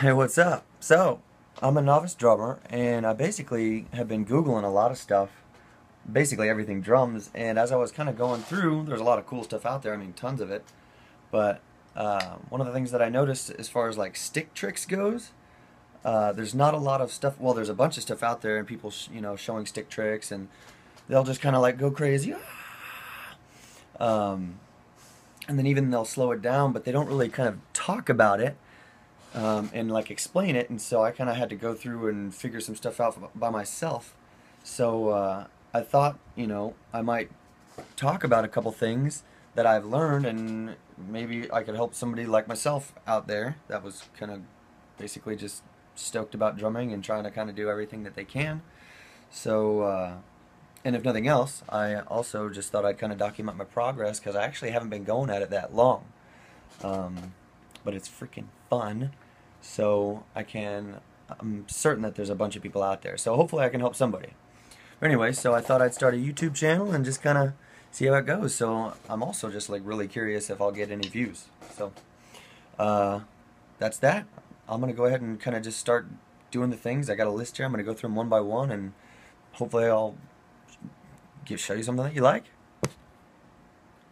Hey, what's up? So, I'm a novice drummer, and I basically have been Googling a lot of stuff, basically everything drums, and as I was kind of going through, there's a lot of cool stuff out there, I mean, tons of it, but uh, one of the things that I noticed as far as like stick tricks goes, uh, there's not a lot of stuff, well, there's a bunch of stuff out there, and people, you know, showing stick tricks, and they'll just kind of like go crazy, um, and then even they'll slow it down, but they don't really kind of talk about it, um, and like explain it. And so I kind of had to go through and figure some stuff out by myself. So uh, I thought, you know, I might talk about a couple things that I've learned, and maybe I could help somebody like myself out there that was kind of basically just stoked about drumming and trying to kind of do everything that they can. So, uh, and if nothing else, I also just thought I'd kind of document my progress because I actually haven't been going at it that long. Um, but it's freaking fun. So I can, I'm certain that there's a bunch of people out there. So hopefully I can help somebody. But anyway, so I thought I'd start a YouTube channel and just kind of see how it goes. So I'm also just like really curious if I'll get any views. So uh, that's that. I'm going to go ahead and kind of just start doing the things. I got a list here. I'm going to go through them one by one and hopefully I'll give, show you something that you like.